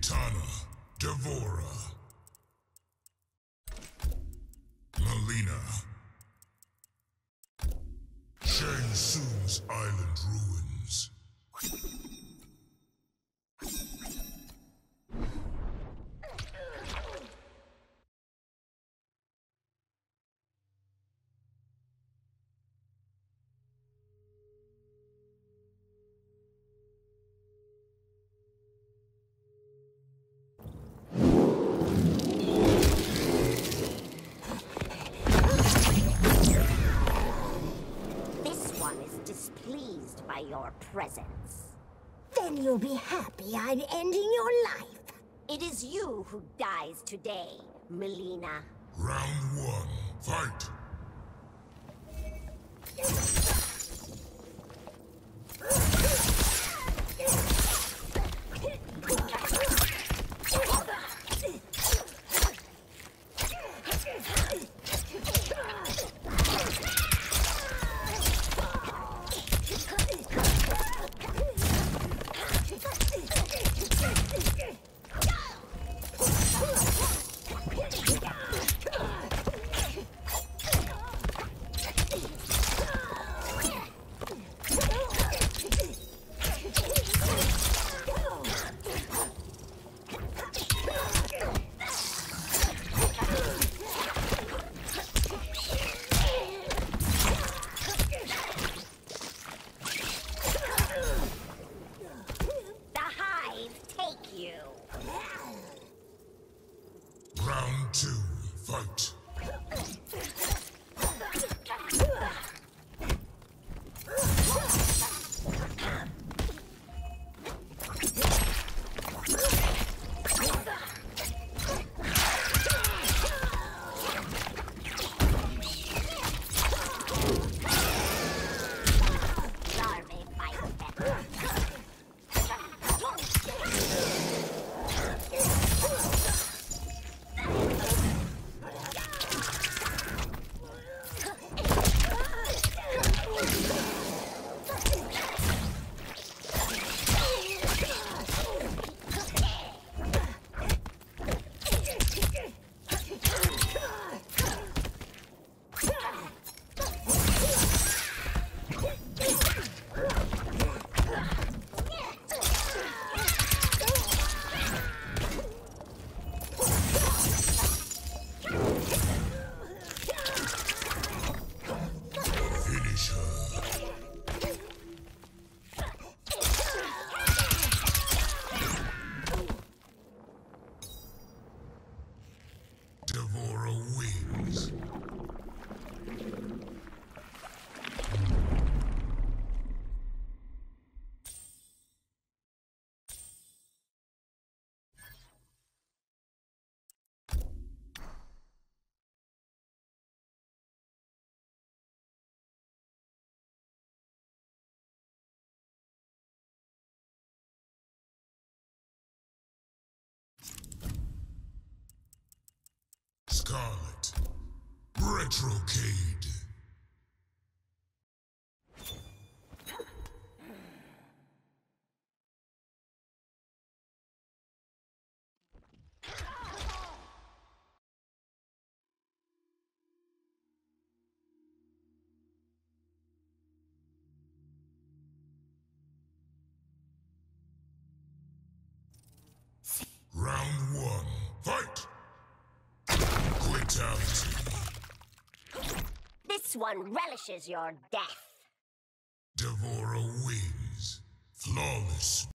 Kitana, D'Vorah, displeased by your presence. Then you'll be happy I'm ending your life. It is you who dies today, Mileena. Round one, fight! Round two, fight! Skarlet. Retrocade. This one relishes your death. D'Vorah wins. Flawless